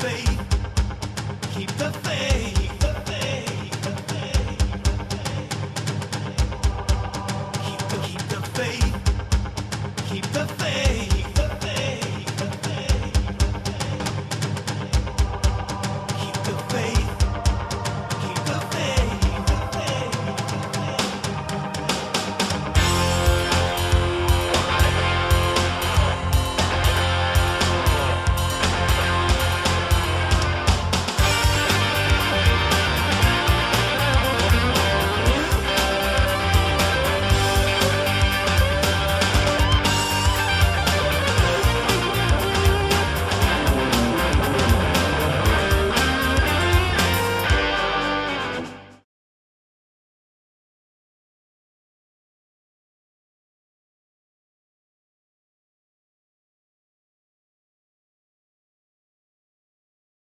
Keep the faith.